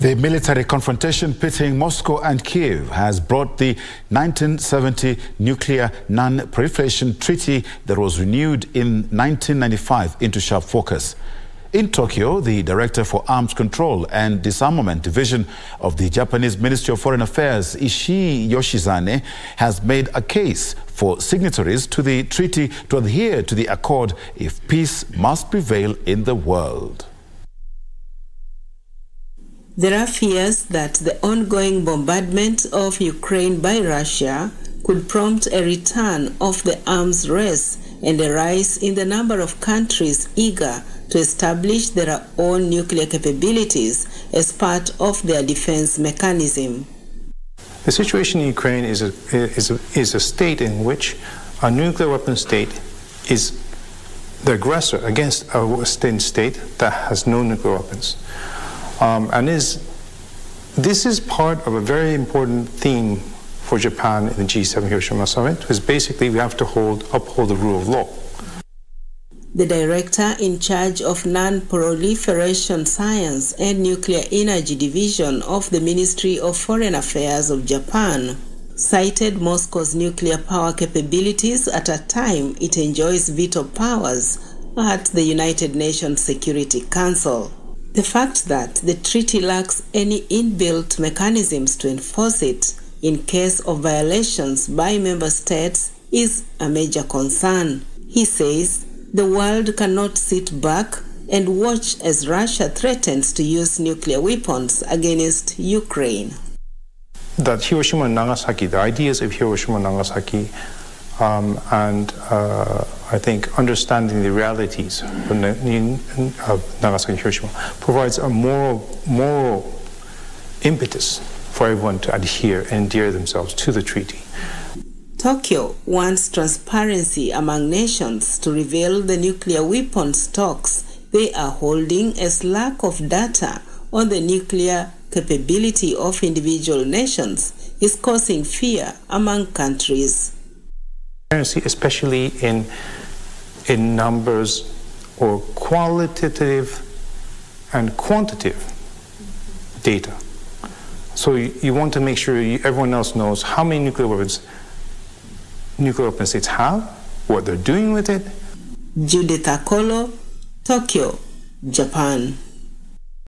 The military confrontation pitting Moscow and Kyiv has brought the 1970 Nuclear Non-Proliferation Treaty that was renewed in 1995 into sharp focus. In Tokyo, the Director for Arms Control and Disarmament Division of the Japanese Ministry of Foreign Affairs, Ishii Yoshizane, has made a case for signatories to the treaty to adhere to the accord if peace must prevail in the world. There are fears that the ongoing bombardment of Ukraine by Russia could prompt a return of the arms race and a rise in the number of countries eager to establish their own nuclear capabilities as part of their defense mechanism. The situation in Ukraine is a, is a, is a state in which a nuclear weapon state is the aggressor against a Western state that has no nuclear weapons. Um, and is, this is part of a very important theme for Japan in the G7 Hiroshima summit, because basically we have to hold, uphold the rule of law. The director in charge of non-proliferation science and nuclear energy division of the Ministry of Foreign Affairs of Japan cited Moscow's nuclear power capabilities at a time it enjoys veto powers at the United Nations Security Council. The fact that the treaty lacks any inbuilt mechanisms to enforce it in case of violations by member states is a major concern. He says the world cannot sit back and watch as Russia threatens to use nuclear weapons against Ukraine. That Hiroshima and Nagasaki, the ideas of Hiroshima and Nagasaki, um, and uh, I think understanding the realities of Nagasaki and Hiroshima provides a moral, moral impetus for everyone to adhere and endear themselves to the treaty. Tokyo wants transparency among nations to reveal the nuclear weapon stocks they are holding as lack of data on the nuclear capability of individual nations is causing fear among countries especially in, in numbers or qualitative and quantitative data. So you, you want to make sure you, everyone else knows how many nuclear weapons nuclear weapon states have, what they're doing with it. Judith Akolo, Tokyo, Japan.